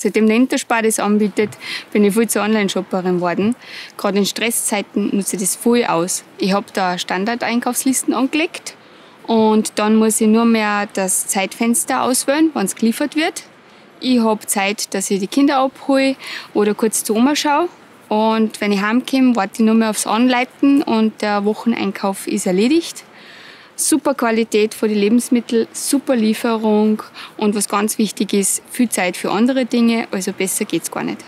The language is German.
Seitdem der das anbietet, bin ich viel zur Online-Shopperin geworden. Gerade in Stresszeiten nutze ich das voll aus. Ich habe da Standard-Einkaufslisten angelegt und dann muss ich nur mehr das Zeitfenster auswählen, wann es geliefert wird. Ich habe Zeit, dass ich die Kinder abhole oder kurz zur Oma schaue. Und wenn ich heimkomme, warte ich nur mehr aufs Anleiten und der Wocheneinkauf ist erledigt super Qualität für die Lebensmittel, super Lieferung und was ganz wichtig ist, viel Zeit für andere Dinge, also besser geht's gar nicht.